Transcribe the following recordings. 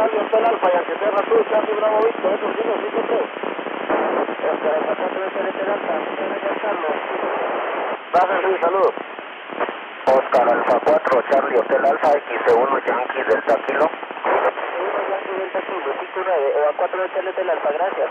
Oscar, Alfa y Bravo Oscar Alfa 4 de saludos. Oscar Alfa 4, Charlie Hotel Alfa, X1 Yankee Delta Kilo. x Yankee Alfa, gracias.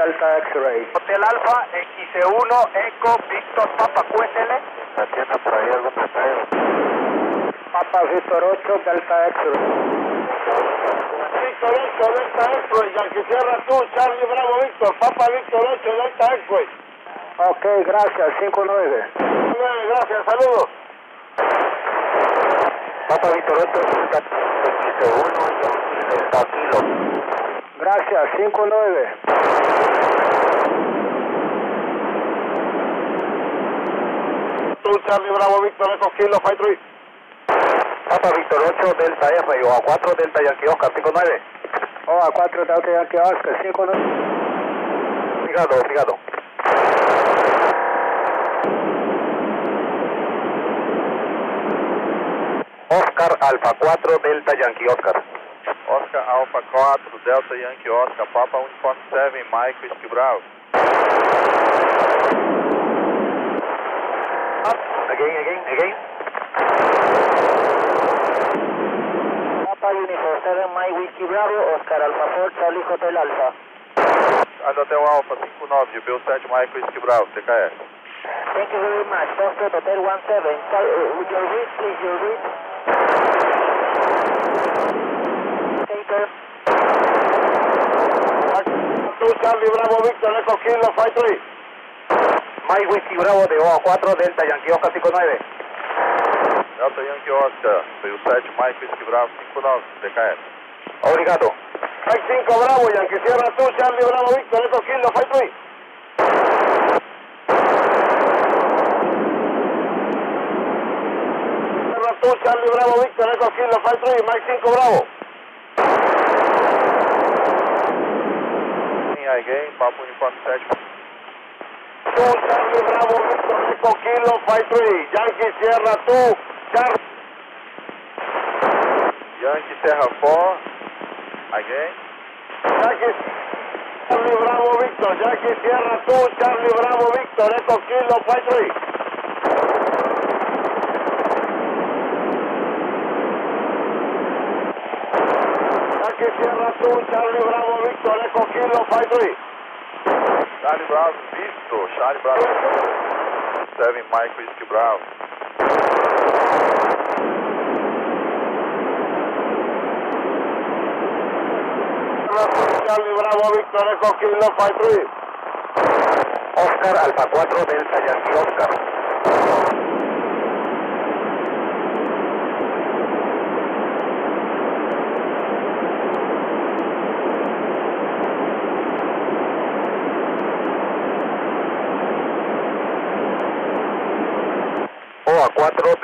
Alpha X-Ray. Hotel Alfa X1 Eco Víctor Papa, QSL. Atienda por ahí algún detalle. Papa Víctor 8 Delta X-Ray. Víctor 8 Delta X-Ray, que cierra tú, Charlie Bravo Víctor, Papa Víctor 8 Delta X-Ray. Ok, gracias, 5-9. gracias, saludos. Papa Víctor 8 Delta X-Ray, Gracias, 5-9. Cruz Charlie Bravo Victor, Eco Kilo Fight Ruiz. Papa Victor, 8 Delta F, a 4 Delta Yankee Oscar 59. a 4 Delta Yankee Oscar 59. Obrigado, obrigado. Oscar Alfa 4 Delta Yankee Oscar. Oscar Alfa 4 Delta Yankee Oscar Papa 1.47, 7 Mike Whiskey Bravo. again, again, again. Papa Unifor 7, Mike Whiskey Bravo, Oscar Alpha 4, Charlie Hotel Alpha. o Alpha 59, de 7, Mike Whiskey Bravo, TKS. Thank you very much, Foster Hotel 17, with uh, uh, your read, please, your read. Take care. Take off, Bravo Victor, Echo Kilo 53. Mike Whiskey Bravo de Oa 4, Delta Yankee Oscar 59. Delta Yankee Oscar, soy usted Mike Whiskey Bravo 59, decae Obrigado. Mike 5 Bravo, Yankee Sierra 2, Charlie Bravo Víctor, Eco Kilo, Fight 3. Sierra 2, Charlie Bravo Victor, Eco Kilo, Fight 3, Mike 5 Bravo. Papo Uniforme 7. Charlie Bravo, Puerto Rico, Kilo, 53. Yankee Sierra 2, Charlie. Yankee Sierra 4, again. Yankee Charlie Bravo, Victor. Yankee Sierra 2, Charlie Bravo, Victor. Echo Kilo, 53. Yankee Sierra 2, Charlie Bravo, Victor, Echo Kilo, 53. Charlie Bravo, visto. Charlie Bravo. 7 Mike Whisky Bravo. Charlie Bravo, Victor Eco Kilo 53. Oscar Alfa 4, Delta Yankee Oscar.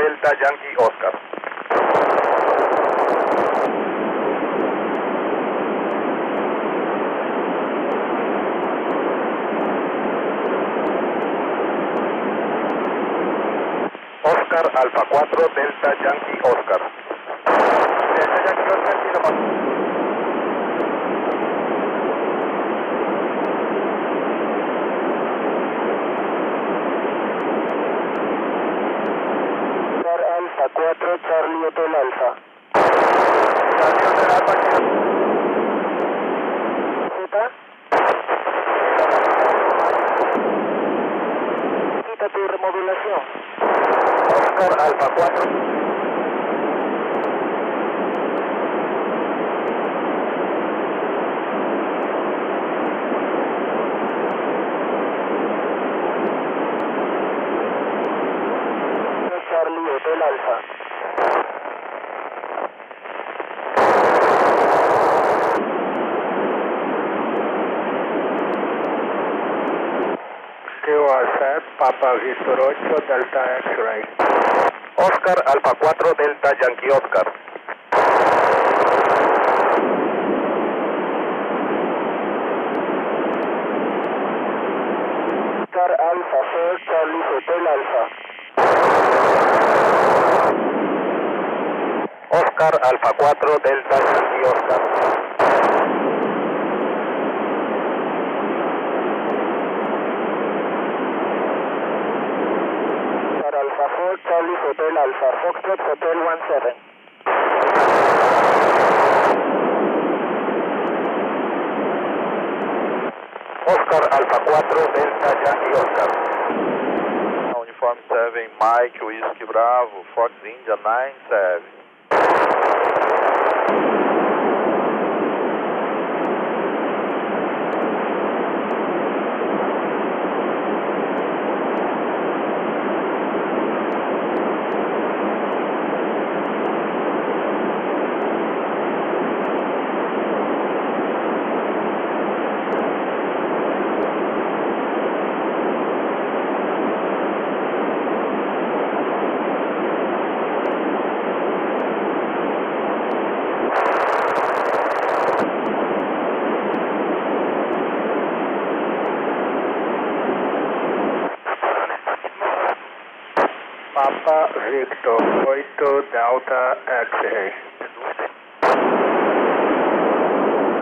Delta Yankee Oscar. Oscar Alfa 4 Delta Yankee Oscar. Delta Yankee Oscar, Hotel Alfa. Estación Alfa. Quita tu remodelación Oscar Alfa 4. Charlie Hotel Alfa. Papa Vistorocho, 8, Delta X-Ray. Oscar, Alfa 4, Delta Yankee Oscar. Oscar, Alfa 4, Charlie Hotel Alfa. Oscar, Alfa 4, Delta Yankee Oscar. Four Charlie Hotel Alpha, Foxtrot Hotel 17. Oscar Alpha 4, Delta Yankee Oscar. Uniforme 7, Mike, Whisky Bravo, Fox India 9, 7. Papa Victor 8 Delta X-Ray.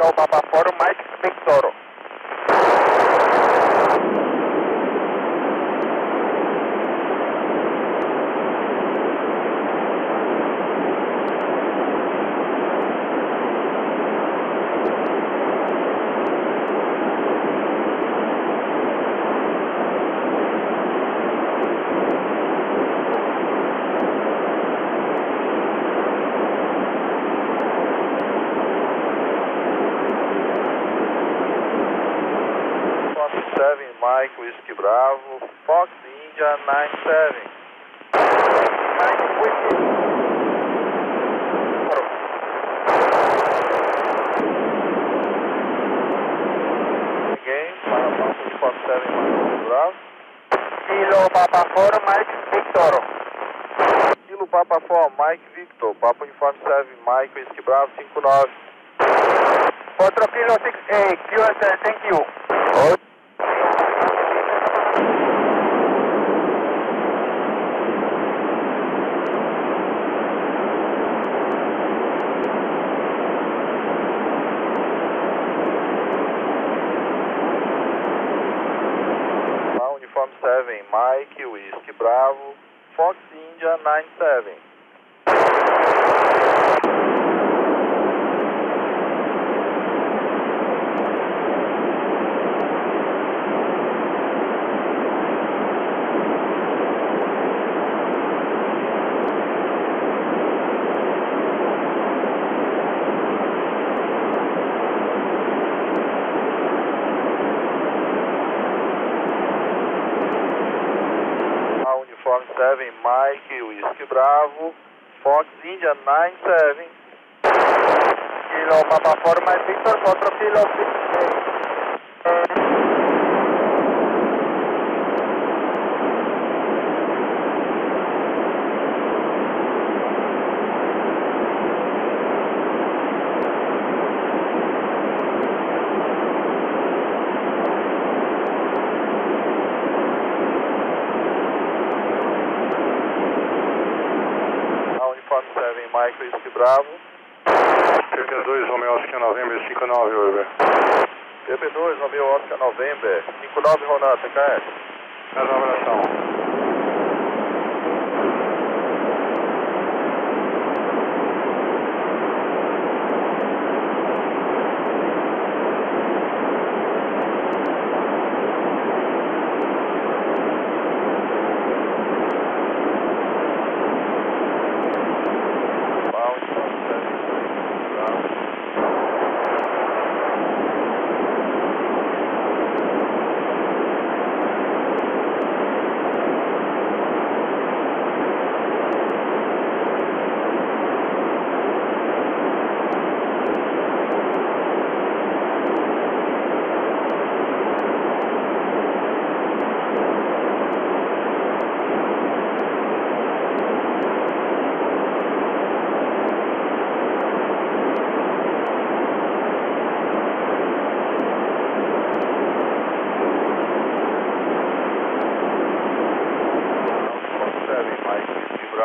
Sou Papa Foro Mike Victor. Whiskey Bravo, Fox India 97. para Nine Bravo. Kilo Papa 4, Mike Victor. Kilo Papa 4, Mike Victor. Papa Uniforme 7, Mike Whiskey Bravo 59. Outro Kilo 6A, QSL, thank you. Mike Whisky Bravo, Fox India 97. Kilo Papa Forma Victor, 4 Kilo Mike, Whisky Bravo. PP2, Romeo Oscar November, 59, Over. PP2, Romeo Oscar November, 59, Ronaldo, TKS. Mais uma abração.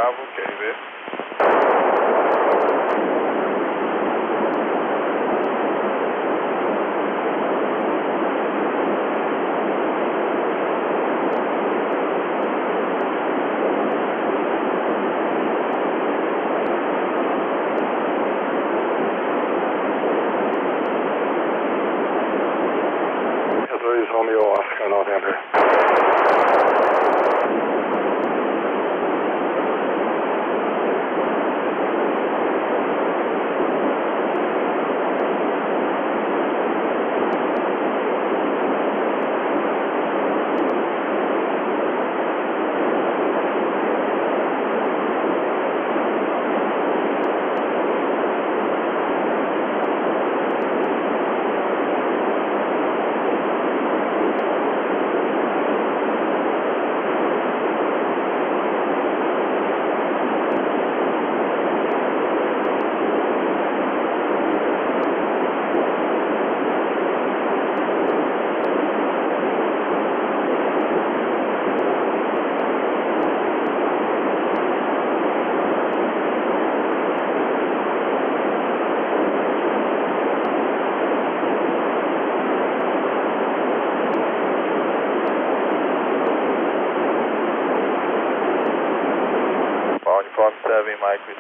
okay then. Romeo Oscar November.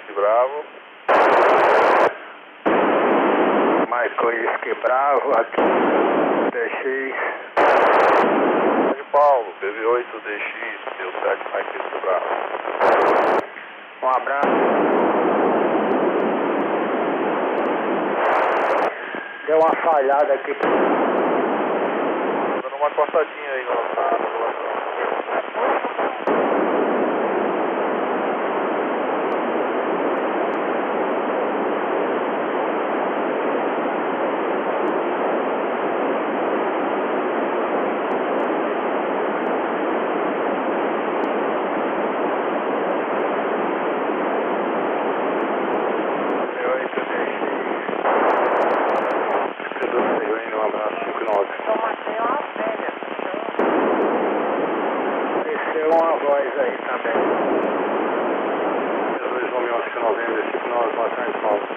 Whisky Bravo. Michael Whisky Bravo, aqui, DX. São Paulo, BV8DX, meu 7 Mike Whisky Bravo. Um abraço. Deu uma falhada aqui. Dando uma cortadinha aí no, no, pegou uma voz aí também. Jesus Romeu, acho que 90, tipo 9, 400 Paulo. Né?